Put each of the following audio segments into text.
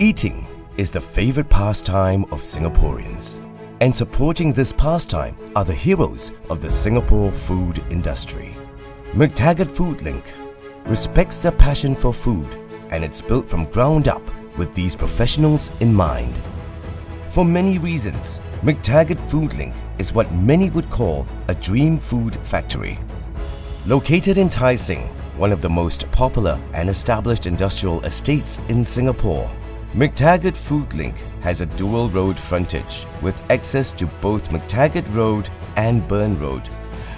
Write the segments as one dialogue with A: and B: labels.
A: Eating is the favorite pastime of Singaporeans. And supporting this pastime are the heroes of the Singapore food industry. Mactaggart Foodlink respects their passion for food and it's built from ground up with these professionals in mind. For many reasons, McTaggart Food Link is what many would call a dream food factory. Located in Tai Seng, one of the most popular and established industrial estates in Singapore, Mactaggart Foodlink has a dual road frontage with access to both Mactaggart Road and Burn Road,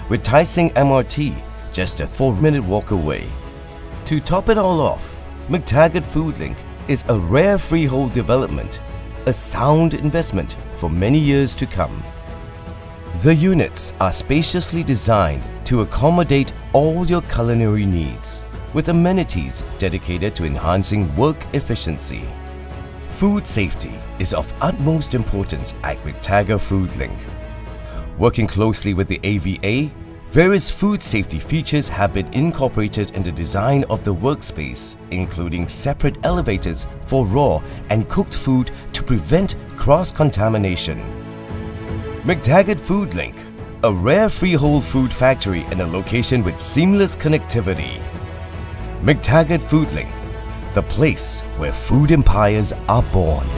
A: with Tai Seng MRT just a 4-minute walk away. To top it all off, Mactaggart Foodlink is a rare freehold development, a sound investment for many years to come. The units are spaciously designed to accommodate all your culinary needs, with amenities dedicated to enhancing work efficiency. Food safety is of utmost importance at Mactaggart Foodlink. Working closely with the AVA, various food safety features have been incorporated in the design of the workspace, including separate elevators for raw and cooked food to prevent cross-contamination. Mactaggart Foodlink, a rare freehold food factory in a location with seamless connectivity. Mactaggart Foodlink, the place where food empires are born.